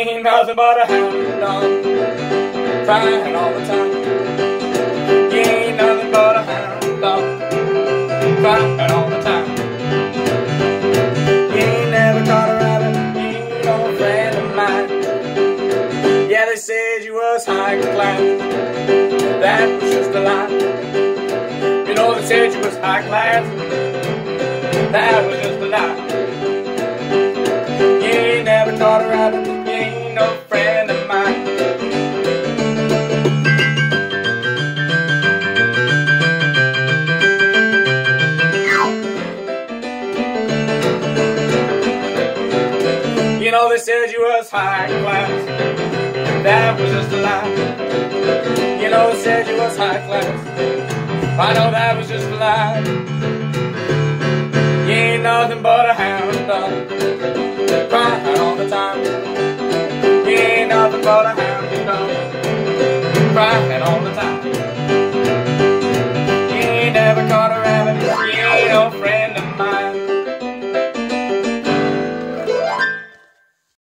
ain't nothing but a hound dog, crying all the time. You ain't nothing but a hound dog, crying all the time. You ain't never caught a rabbit, you ain't no friend of mine. Yeah, they said you was high class, that was just a lie. You know they said you was high class, that was just a lie. You ain't no friend of mine. You know they said you was high class, that was just a lie. You know they said you was high class, I know that was just a lie. You ain't nothing but a Nothing but a hound dog, crying all the time.